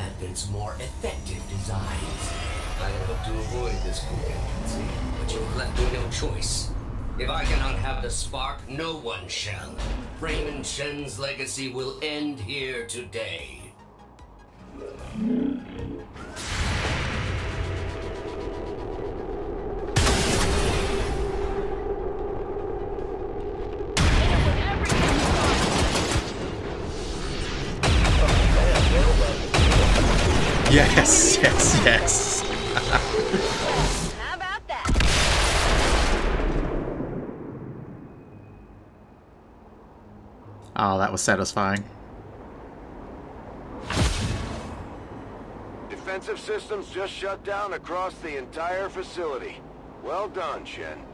methods, more effective designs. I hope to avoid this contingency, but you have left me no choice. If I cannot have the spark, no one shall. Raymond Shen's legacy will end here today. Yes, yes, yes. How about that? Oh, that was satisfying. Defensive systems just shut down across the entire facility. Well done, Shen.